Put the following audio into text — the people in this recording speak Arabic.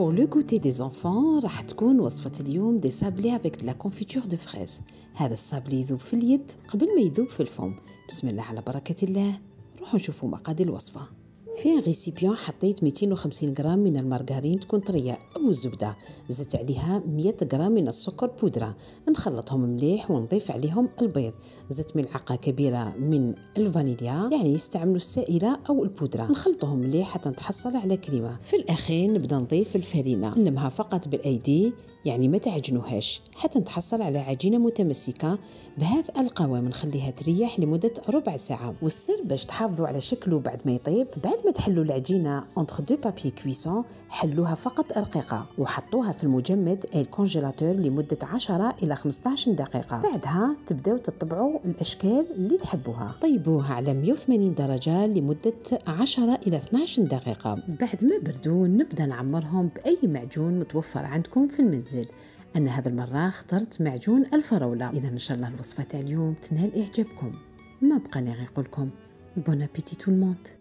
Pour le goûter des enfants راح تكون وصفة اليوم دي سابلي avec de la confiture de هذا السابلي يذوب في اليد قبل ما يذوب في الفم بسم الله على بركة الله روحوا نشوفوا مقادير الوصفة في غيسيبيون حطيت 250 غرام من المارغرين تكون طرية أو الزبدة. زدت عليها 100 غرام من السكر بودرة. نخلطهم مليح ونضيف عليهم البيض. زدت ملعقة كبيرة من الفانيليا يعني يستعملوا السائلة أو البودرة. نخلطهم مليح حتى نتحصل على كريمة. في الأخير نبدأ نضيف الفرينة. نلمها فقط بالأيدي يعني ما تعجنوهاش. حتى نتحصل على عجينة متمسكة. بهذا القوام نخليها تريح لمدة ربع ساعة. والسر باش تحافظوا على شكله بعد ما يطيب. بعد ما تحلوا العجينة entre deux papiers cuisson حلوها فقط رقيقة وحطوها في المجمد اي ال congélateur لمدة 10 إلى 15 دقيقة. بعدها تبداو تطبعوا الأشكال اللي تحبوها. طيبوها على 180 درجة لمدة 10 إلى 12 دقيقة. بعد ما بردوا نبدأ نعمرهم بأي معجون متوفر عندكم في المنزل. أنا هذا المرة اخترت معجون الفراولة. إذا إن شاء الله الوصفة تاع اليوم تنال إعجابكم. ما بقى لي غير لكم bon appétit tout le monde